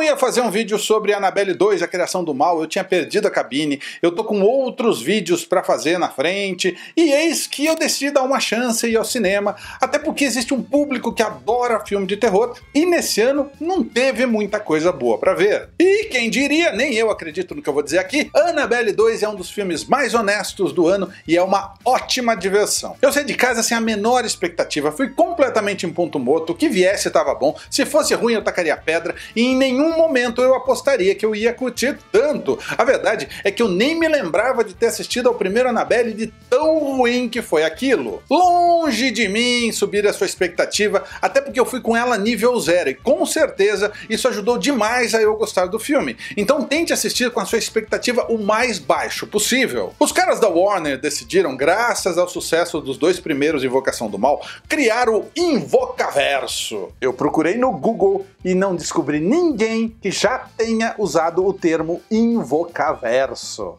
não ia fazer um vídeo sobre Annabelle 2, a criação do mal, eu tinha perdido a cabine, eu tô com outros vídeos para fazer na frente, e eis que eu decidi dar uma chance e ir ao cinema, até porque existe um público que adora filme de terror, e nesse ano não teve muita coisa boa para ver. E quem diria, nem eu acredito no que eu vou dizer aqui, Annabelle 2 é um dos filmes mais honestos do ano e é uma ótima diversão. Eu saí de casa sem a menor expectativa, fui completamente em ponto morto, o que viesse estava bom, se fosse ruim eu tacaria pedra, e em nenhum momento eu apostaria que eu ia curtir tanto. A verdade é que eu nem me lembrava de ter assistido ao primeiro Annabelle de tão ruim que foi aquilo. Longe de mim subir a sua expectativa, até porque eu fui com ela nível zero, e com certeza isso ajudou demais a eu gostar do filme. Então tente assistir com a sua expectativa o mais baixo possível. Os caras da Warner decidiram, graças ao sucesso dos dois primeiros Invocação do Mal, criar o Invocaverso. Eu procurei no Google e não descobri ninguém que já tenha usado o termo Invocaverso.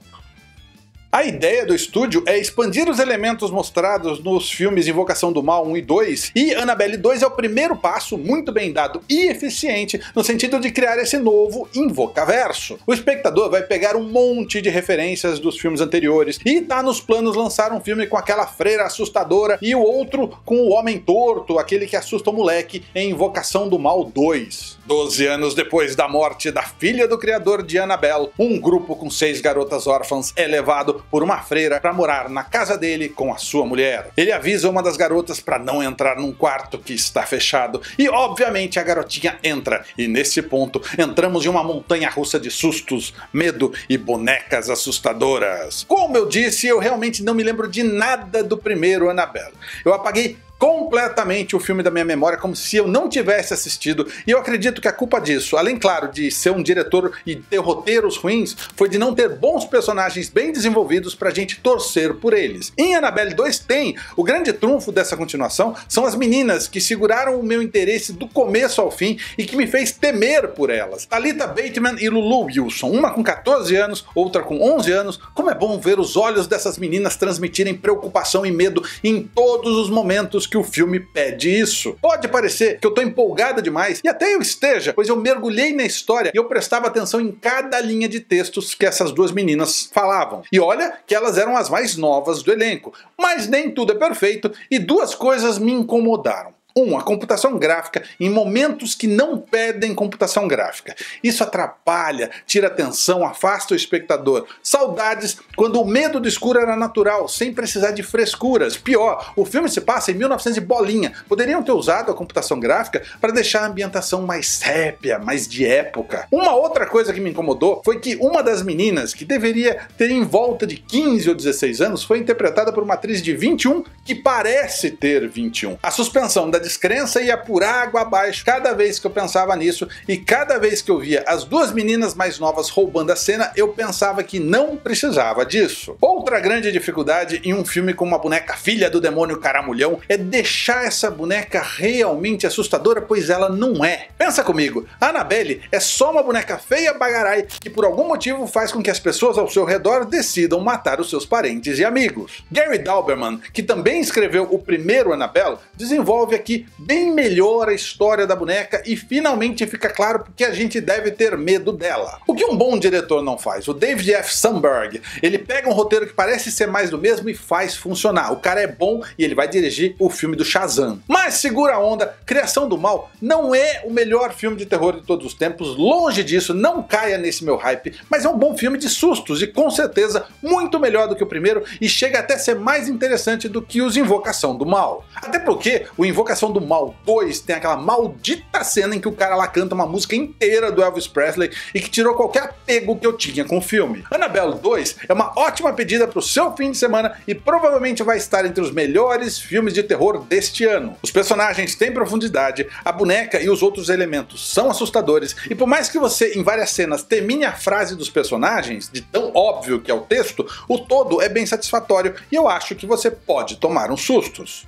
A ideia do estúdio é expandir os elementos mostrados nos filmes Invocação do Mal 1 e 2, e Annabelle 2 é o primeiro passo muito bem dado e eficiente no sentido de criar esse novo Invocaverso. O espectador vai pegar um monte de referências dos filmes anteriores, e tá nos planos lançar um filme com aquela freira assustadora e o outro com o Homem Torto, aquele que assusta o moleque em Invocação do Mal 2. Doze anos depois da morte da filha do criador de Annabelle, um grupo com seis garotas órfãs é levado por uma freira para morar na casa dele com a sua mulher. Ele avisa uma das garotas para não entrar num quarto que está fechado e obviamente a garotinha entra e nesse ponto entramos em uma montanha russa de sustos, medo e bonecas assustadoras. Como eu disse, eu realmente não me lembro de nada do primeiro Annabelle. Eu apaguei completamente o filme da minha memória, como se eu não tivesse assistido, e eu acredito que a culpa disso, além claro de ser um diretor e ter roteiros ruins, foi de não ter bons personagens bem desenvolvidos pra gente torcer por eles. Em Annabelle 2 tem, o grande trunfo dessa continuação são as meninas que seguraram o meu interesse do começo ao fim e que me fez temer por elas. Talita Bateman e Lulu Wilson, uma com 14 anos, outra com 11 anos, como é bom ver os olhos dessas meninas transmitirem preocupação e medo em todos os momentos que o filme pede isso. Pode parecer que eu tô empolgada demais, e até eu esteja, pois eu mergulhei na história e eu prestava atenção em cada linha de textos que essas duas meninas falavam. E olha que elas eram as mais novas do elenco, mas nem tudo é perfeito e duas coisas me incomodaram. Um, a computação gráfica em momentos que não pedem computação gráfica. Isso atrapalha, tira atenção, afasta o espectador. Saudades quando o medo do escuro era natural, sem precisar de frescuras. Pior, o filme se passa em 1900 e bolinha. Poderiam ter usado a computação gráfica para deixar a ambientação mais sépia, mais de época. Uma outra coisa que me incomodou foi que uma das meninas, que deveria ter em volta de 15 ou 16 anos, foi interpretada por uma atriz de 21 que parece ter 21. A suspensão da descrença ia por água abaixo cada vez que eu pensava nisso, e cada vez que eu via as duas meninas mais novas roubando a cena, eu pensava que não precisava disso. Outra grande dificuldade em um filme com uma boneca filha do demônio caramulhão é deixar essa boneca realmente assustadora, pois ela não é. Pensa comigo, a Annabelle é só uma boneca feia bagarai que por algum motivo faz com que as pessoas ao seu redor decidam matar os seus parentes e amigos. Gary Dauberman, que também escreveu o primeiro Annabelle, desenvolve aqui bem melhor a história da boneca e finalmente fica claro porque a gente deve ter medo dela. O que um bom diretor não faz? O David F. Sandberg, ele pega um roteiro que parece ser mais do mesmo e faz funcionar. O cara é bom e ele vai dirigir o filme do Shazam. Mas segura a onda, Criação do Mal não é o melhor filme de terror de todos os tempos, longe disso, não caia nesse meu hype, mas é um bom filme de sustos e com certeza muito melhor do que o primeiro e chega até a ser mais interessante do que os Invocação do Mal. Até porque o Invocação do Mal 2 tem aquela maldita cena em que o cara lá canta uma música inteira do Elvis Presley e que tirou qualquer apego que eu tinha com o filme. Annabelle 2 é uma ótima pedida para o seu fim de semana e provavelmente vai estar entre os melhores filmes de terror deste ano. Os personagens têm profundidade, a boneca e os outros elementos são assustadores e por mais que você em várias cenas termine a frase dos personagens, de tão óbvio que é o texto, o todo é bem satisfatório e eu acho que você pode tomar uns sustos.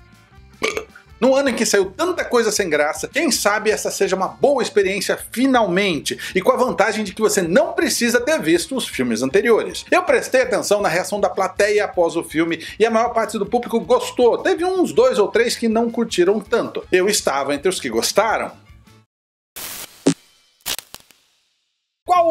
Num ano em que saiu tanta coisa sem graça, quem sabe essa seja uma boa experiência finalmente, e com a vantagem de que você não precisa ter visto os filmes anteriores. Eu prestei atenção na reação da plateia após o filme e a maior parte do público gostou, teve uns dois ou três que não curtiram tanto. Eu estava entre os que gostaram.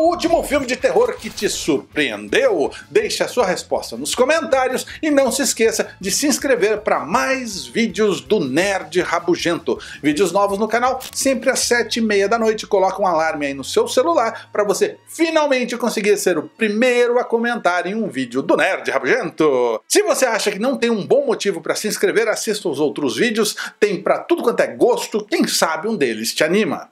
O último filme de terror que te surpreendeu? Deixe a sua resposta nos comentários e não se esqueça de se inscrever para mais vídeos do Nerd Rabugento. Vídeos novos no canal sempre às sete e meia da noite. Coloca um alarme aí no seu celular para você finalmente conseguir ser o primeiro a comentar em um vídeo do Nerd Rabugento. Se você acha que não tem um bom motivo para se inscrever, assista os outros vídeos. Tem para tudo quanto é gosto. Quem sabe um deles te anima.